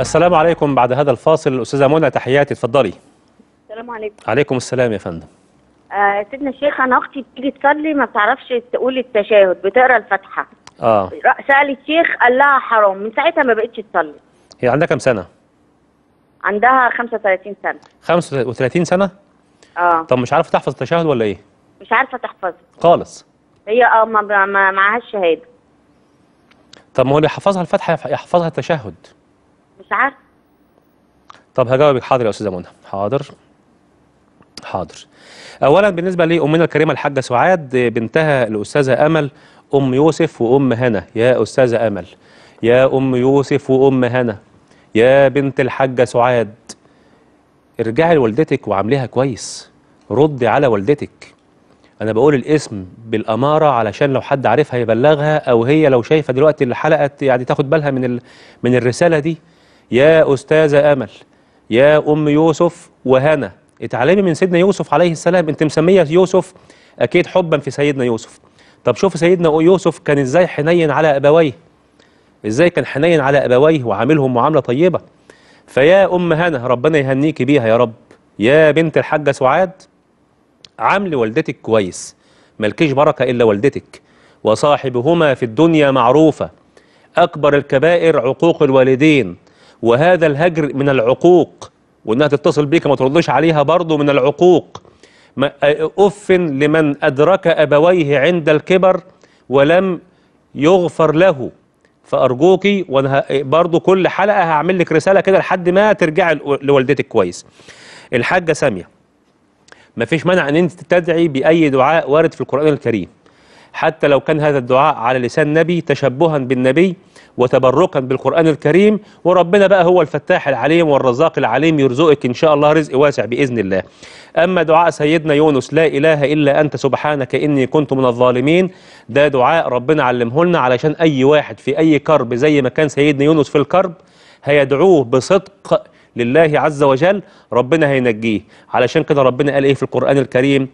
السلام عليكم بعد هذا الفاصل. الأستاذة منى تحياتي. اتفضلي. السلام عليكم. عليكم السلام يا فندم. آه سيدنا الشيخ أنا أختي بتيجي تصلي ما بتعرفش تقول التشهد بتقرأ الفاتحة. آه. سال الشيخ قال لها حرام. من ساعتها ما بقتش تصلي. هي عندها كام سنة؟ عندها 35 سنة. 35 سنة؟ آه. طب مش عارفة تحفظ التشهد ولا إيه؟ مش عارفة تحفظها خالص. هي آه ما معهاش شهادة. طب ما هو اللي يحفظها الفاتحة يح- يحفظها التشهد. عارفه طب هجاوبك. حاضر يا أستاذة منى. حاضر. حاضر. أولا بالنسبة لأمنا الكريمة الحاجة سعاد بنتها الأستاذة أمل أم يوسف وأم هنا. يا أستاذة أمل. يا أم يوسف وأم هنا. يا بنت الحاجة سعاد. ارجعي لوالدتك وعامليها كويس. ردي على والدتك. أنا بقول الاسم بالأمارة علشان لو حد عارفها يبلغها أو هي لو شايفة دلوقتي الحلقة يعني تاخد بالها من. من الرسالة دي. يا أستاذة أمل يا أم يوسف وهنا. اتعلمي من سيدنا يوسف عليه السلام. انت مسمية يوسف أكيد حبا في سيدنا يوسف. طب شوف سيدنا يوسف كان إزاي حنين على أبويه. إزاي كان حنين على أبويه وعاملهم معاملة طيبة. فيا أم هنا ربنا يهنيكي بيها يا رب. يا بنت الحاجة سعاد عامل والدتك كويس. ملكيش بركة إلا والدتك. وصاحبهما في الدنيا معروفة. أكبر الكبائر عقوق الوالدين. وهذا الهجر من العقوق وإنها تتصل بيك ما تردش عليها برضه من العقوق. ما- اف لمن أدرك أبويه عند الكبر ولم يغفر له. فارجوكي وأنا ه- برضو كل حلقة هعمل لك رسالة كده لحد ما ترجعي لو- لوالدتك كويس. الحاجة سامية. مفيش مانع إن أنت تدعي بأي دعاء وارد في القرآن الكريم. حتى لو كان هذا الدعاء على لسان نبي تشبها بالنبي وتبركا بالقرآن الكريم. وربنا بقى هو الفتاح العليم والرزاق العليم. يرزقك إن شاء الله رزق واسع بإذن الله. أما دعاء سيدنا يونس لا إله إلا أنت سبحانك إني كنت من الظالمين. ده دعاء ربنا علمه لنا علشان أي واحد في أي كرب زي ما كان سيدنا يونس في الكرب هيدعوه بصدق لله عز وجل. ربنا هينجيه. علشان كده ربنا قال إيه في القرآن الكريم؟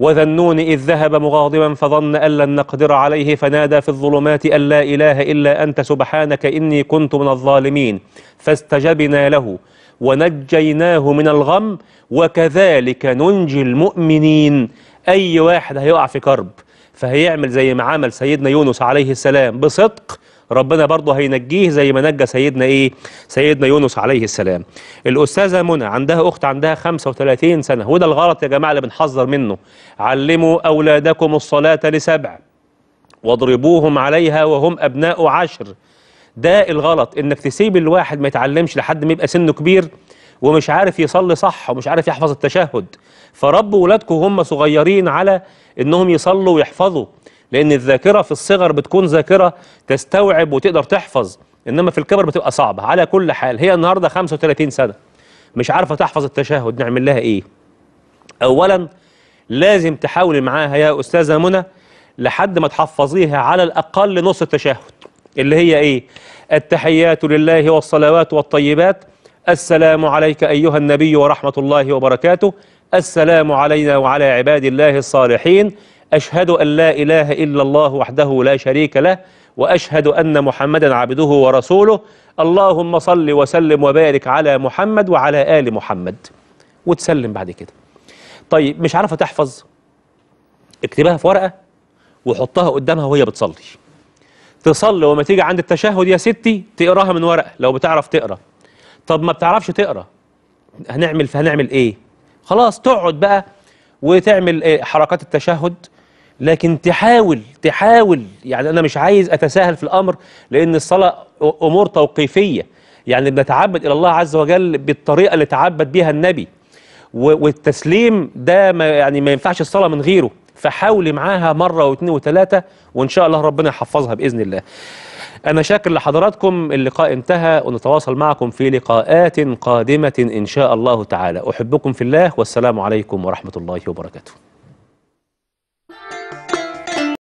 وذا النون إذ ذهب مغاضبا فظن أن لن نقدر عليه فنادى في الظلمات أن لا إله إلا أنت سبحانك إني كنت من الظالمين. فاستجبنا له ونجيناه من الغم وكذلك ننجي المؤمنين. أي واحد هيقع في كرب فهيعمل زي ما عمل سيدنا يونس عليه السلام بصدق ربنا برضه هينجيه زي ما نجى سيدنا إيه؟ سيدنا يونس عليه السلام. الأستاذة منى عندها أخت عندها 35 سنة. وده الغلط يا جماعة اللي بنحذر منه. علموا أولادكم الصلاة لسبع. واضربوهم عليها وهم أبناء عشر. ده الغلط. إنك تسيب الواحد ما يتعلمش لحد ما يبقى سنه كبير ومش عارف يصلي صح ومش عارف يحفظ التشهد. فربوا ولادكم هم صغيرين على إنهم يصلوا ويحفظوا. لأن الذاكرة في الصغر بتكون ذاكرة تستوعب وتقدر تحفظ إنما في الكبر بتبقى صعبة. على كل حال هي النهارده 35 سنة مش عارفة تحفظ التشهد نعمل لها إيه. اولا لازم تحاولي معاها يا أستاذة منى لحد ما تحفظيها على الأقل نص التشهد اللي هي إيه؟ التحيات لله والصلوات والطيبات. السلام عليك أيها النبي ورحمة الله وبركاته. السلام علينا وعلى عباد الله الصالحين. أشهد أن لا إله إلا الله وحده لا شريك له وأشهد أن محمدا عبده ورسوله. اللهم صل وسلم وبارك على محمد وعلى آل محمد. وتسلم بعد كده. طيب مش عارفة تحفظ؟ اكتبها في ورقة وحطها قدامها وهي بتصلي. تصلي وما تيجي عند التشهد يا ستي تقراها من ورقة لو بتعرف تقرأ. طب ما بتعرفش تقرأ. هنعمل فهنعمل إيه؟ خلاص تقعد بقى وتعمل إيه؟ حركات التشهد. لكن تحاول تحاول. يعني أنا مش عايز أتساهل في الأمر لأن الصلاة أمور توقيفية. يعني بنتعبد إلى الله عز وجل بالطريقة اللي تعبد بها النبي. والتسليم ده ما يعني ما ينفعش الصلاة من غيره. فحاولي معاها مرة واثنين وثلاثة وإن شاء الله ربنا يحفظها بإذن الله. أنا شاكر لحضراتكم. اللقاء انتهى ونتواصل معكم في لقاءات قادمة إن شاء الله تعالى. أحبكم في الله والسلام عليكم ورحمة الله وبركاته.